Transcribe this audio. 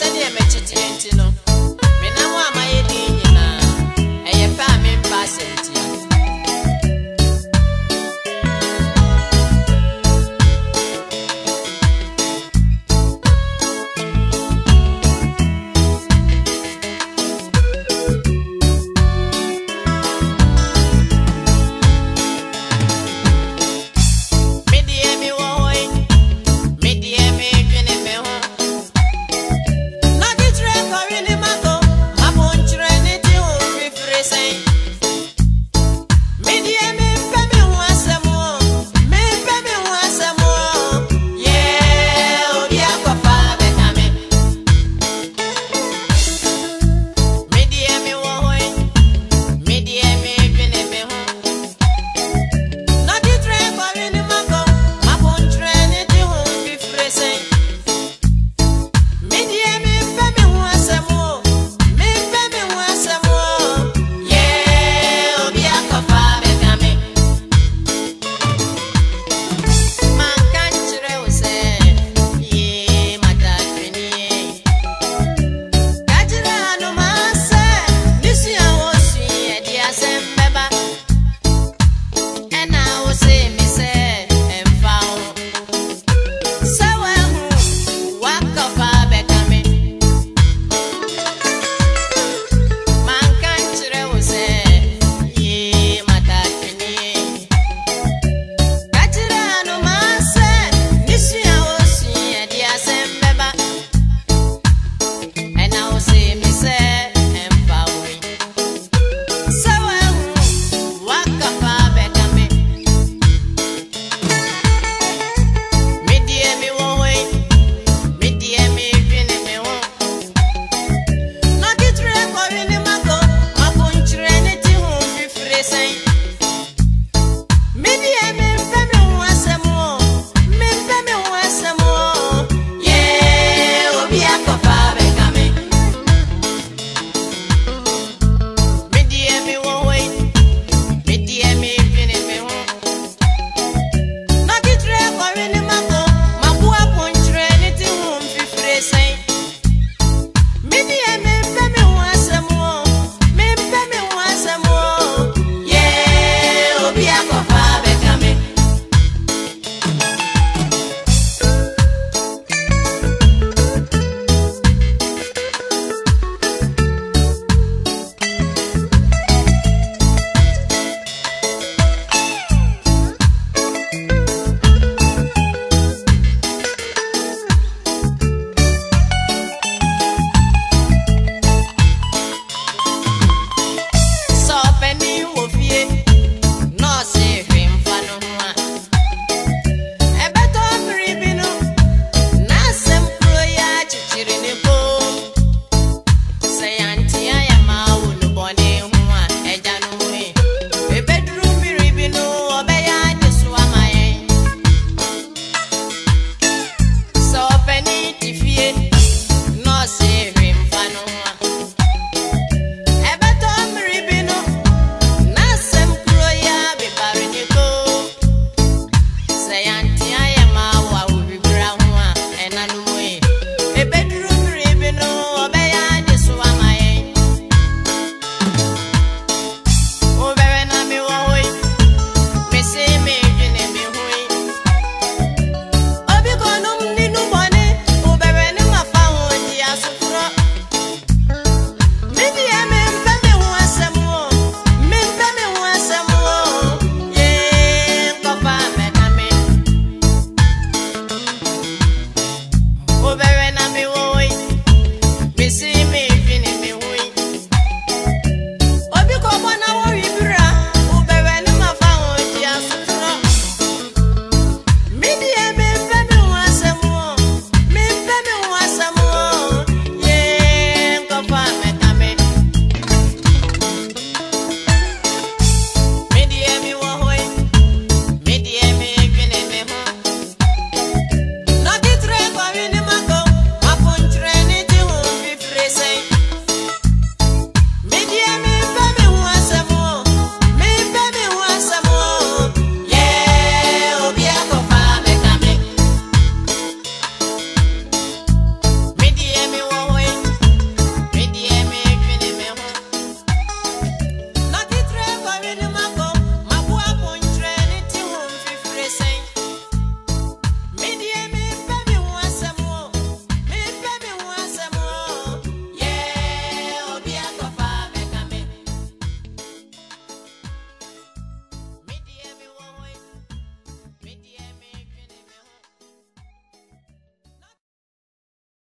sɛdeɛ mɛkyete yɛ nti no